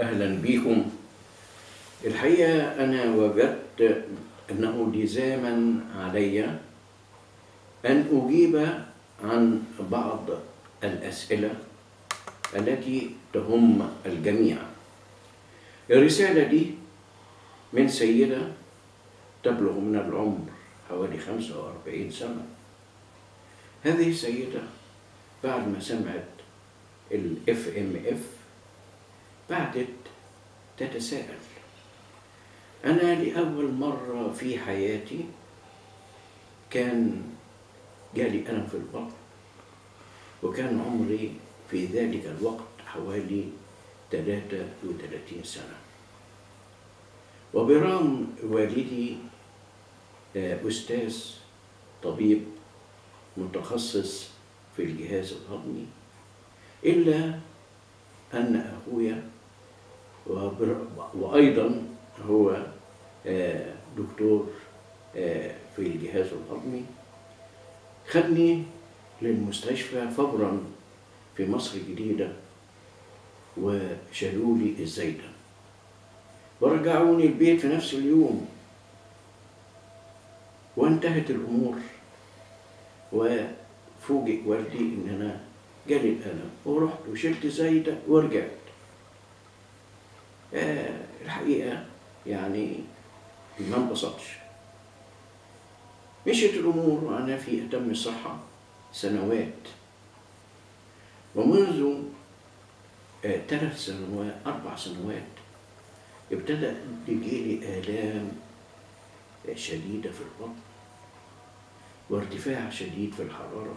أهلا بكم الحقيقة أنا وجدت أنه لزاما علي أن أجيب عن بعض الأسئلة التي تهم الجميع. الرسالة دي من سيدة تبلغ من العمر حوالي 45 سنة. هذه السيدة بعد ما سمعت ال FMF بعدت تتساءل. أنا لأول مرة في حياتي كان جالي ألم في البطن وكان عمري في ذلك الوقت حوالي 33 سنة. وبرغم والدي آه، أستاذ طبيب متخصص في الجهاز الهضمي إلا أن أخويا وأيضا هو آه، دكتور آه، في الجهاز الهضمي خدني للمستشفى فورا في مصر الجديدة وشالوا لي الزايدة. ورجعوني البيت في نفس اليوم. وانتهت الأمور. وفوجئ والدي إن أنا جالي الألم. ورحت وشلت زايدة ورجعت. الحقيقة يعني ما انبسطش مشيت الأمور وأنا في أتم الصحة سنوات. ومنذ آه، ثلاث سنوات أربع سنوات ابتدأ يجيلي آلام شديدة في البطن وارتفاع شديد في الحرارة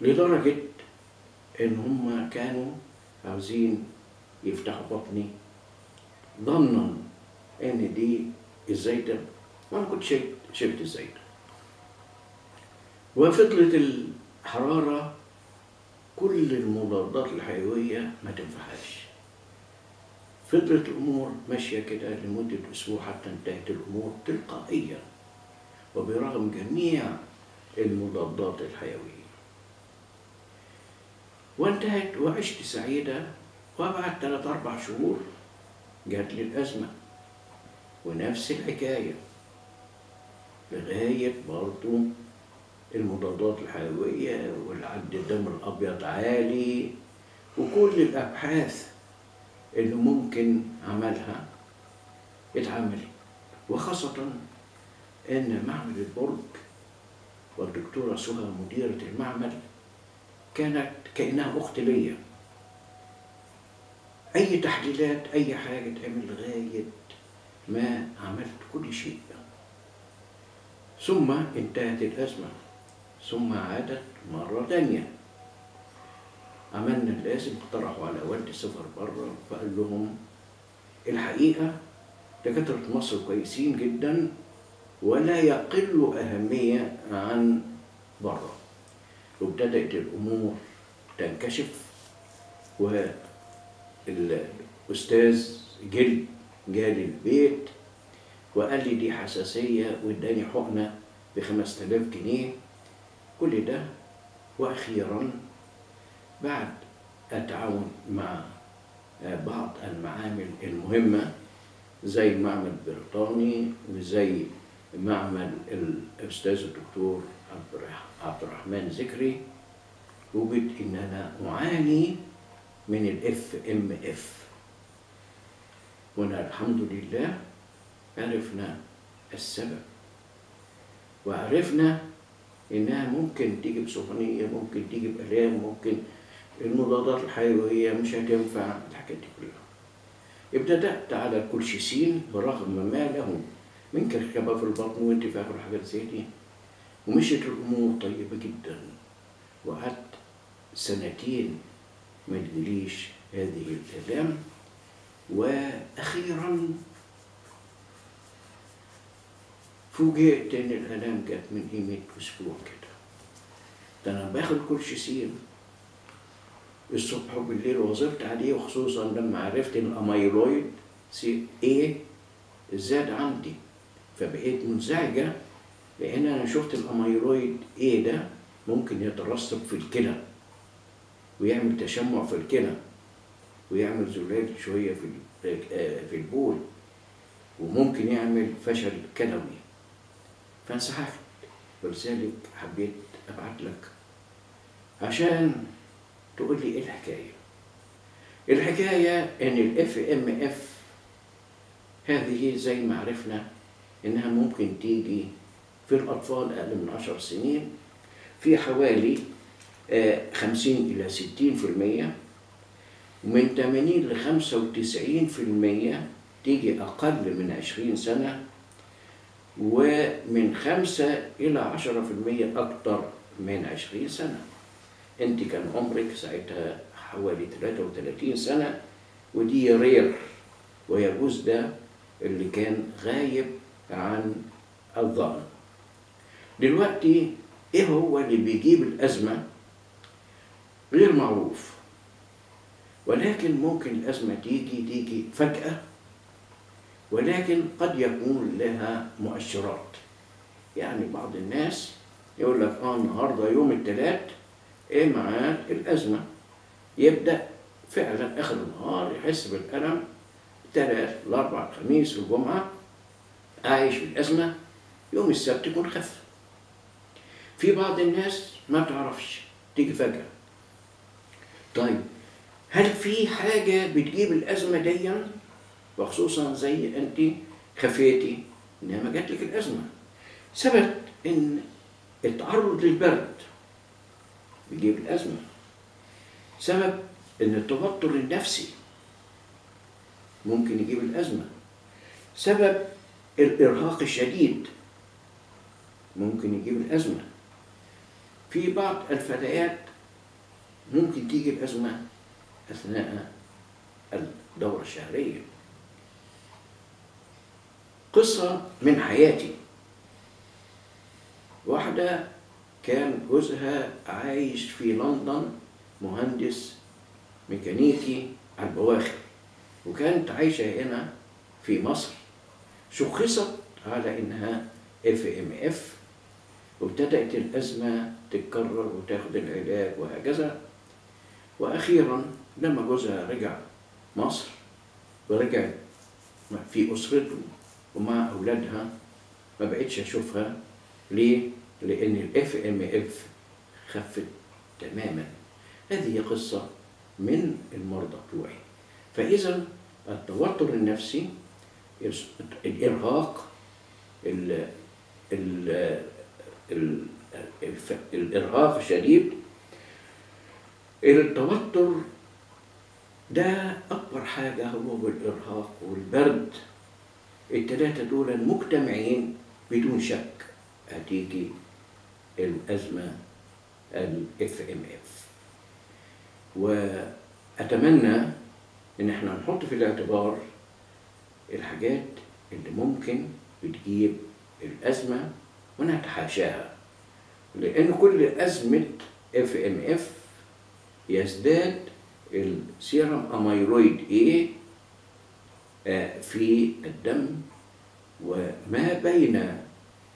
لدرجة إن هم كانوا عاوزين يفتحوا بطني ظنا إن دي الزايدة وأنا كنت شلت شلت الزايدة وفضلت الحرارة كل المضادات الحيوية ما تنفعهاش فضلت الأمور ماشية كده لمدة أسبوع حتى انتهت الأمور تلقائيا. وبرغم جميع المضادات الحيوية. وانتهت وعشت سعيدة وبعد ثلاث أربع شهور جات لي الأزمة. ونفس الحكاية لغاية برضو المضادات الحيوية والعد الدم الأبيض عالي وكل الأبحاث اللي ممكن عملها اتعملت. وخاصة إن معمل البرج والدكتورة سهى مديرة المعمل كانت كأنها أخت ليا. أي تحليلات أي حاجة تعمل لغاية ما عملت كل شيء. ثم انتهت الأزمة. ثم عادت مرة تانية. عملنا اللازم اقترحوا على والدي سفر بره فقال لهم الحقيقة دكاترة مصر كويسين جدا ولا يقلوا أهمية عن بره. وابتدأت الأمور تنكشف والأستاذ جل جالي البيت وقال لي دي حساسية واداني حقنة بخمسة آلاف جنيه. كل ده وأخيرا بعد التعاون مع بعض المعامل المهمة زي المعمل البريطاني وزي معمل الأستاذ الدكتور عبد الرحمن ذكري وجد إن أنا أعاني من الإف إم إف. وأنا الحمد لله عرفنا السبب. وعرفنا إنها ممكن تيجي بسخونية ممكن تيجي بآلام ممكن المضادات الحيوية مش هتنفع الحاجات دي كلها. ابتدأت على الكولشيسين برغم ما له من كركبة في البطن وانتفاخ والحاجات زي دي. ومشيت الأمور طيبة جدا. وقعدت سنتين ما تجيليش هذه الآلام. وأخيرا فوجئت إن الآلام جت من قيمة أسبوع كده. ده أنا باخد كولشيسين الصبح وبالليل وظبت عليه وخصوصا لما عرفت إن الأميلويد سي إيه زاد عندي. فبقيت منزعجة لأن أنا شفت ال amyloid A ده ممكن يترسب في الكلى. ويعمل تشمع في الكلى ويعمل زلال شوية في آه، في البول وممكن يعمل فشل كلوي فانسحبت ولذلك حبيت أبعت لك عشان تقول لي إيه الحكاية. الحكاية إن ال FMF هذه زي ما عرفنا إنها ممكن تيجي في الأطفال أقل من عشر سنين في حوالي 50 إلى 60 في المية ومن 80 ل 95 في المية تيجي أقل من 20 سنة ومن خمسة إلى عشرة في المية أكتر من عشرين سنة. أنت كان عمرك ساعتها حوالي 33 سنة ودي رير ويجوز ده اللي كان غايب عن الظن دلوقتي إيه هو اللي بيجيب الأزمة؟ غير معروف. ولكن ممكن الأزمة تيجي تيجي فجأة. ولكن قد يكون لها مؤشرات. يعني بعض الناس يقول لك آه النهارده يوم الثلاث إيه معاه الأزمة؟ يبدأ فعلا آخر النهار يحس بالألم. الثلاث الأربع الخميس والجمعه عايش بالأزمة. يوم السبت يكون خف. في بعض الناس ما تعرفش تيجي فجأة. طيب هل في حاجة بتجيب الأزمة ديًا وخصوصا زي أنت خفيتي انها ما جات لك الأزمة. ثبت إن التعرض للبرد بيجيب الأزمة. سبب إن التوتر النفسي ممكن يجيب الأزمة. سبب الإرهاق الشديد ممكن يجيب الأزمة. في بعض الفتيات ممكن تيجي الازمه أثناء الدورة الشهرية. قصة من حياتي. واحدة كان جوزها عايش في لندن مهندس ميكانيكي على البواخر وكانت عايشة هنا في مصر. شخصت على إنها FMF وابتدأت الأزمة تتكرر وتاخد العلاج وهكذا. وأخيرا لما جوزها رجع مصر ورجع في أسرته ومع أولادها ما بقتش أشوفها. ليه؟ لأن ال FMF خفت تماما. هذه قصة من المرضى بتوعي. فإذا التوتر النفسي الإرهاق ال ال ال الإرهاق الشديد التوتر ده أكبر حاجة هو الإرهاق والبرد. التلاتة دول مجتمعين بدون شك هتيجي الأزمة ام اف وأتمنى إن إحنا نحط في الاعتبار الحاجات اللي ممكن بتجيب الأزمة ونتحاشاها. لأن كل أزمة F يزداد ال serum amyloid A في الدم وما بين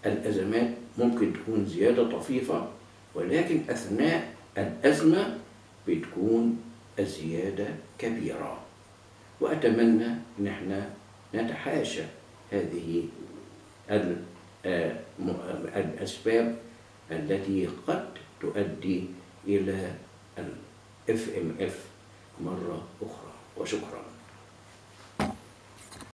الأزمات ممكن تكون زيادة طفيفة ولكن أثناء الأزمة بتكون الزيادة كبيرة. وأتمنى أن إحنا نتحاشى هذه آه، الأسباب التي قد تؤدي إلى ال FMF مرة أخرى وشكرا.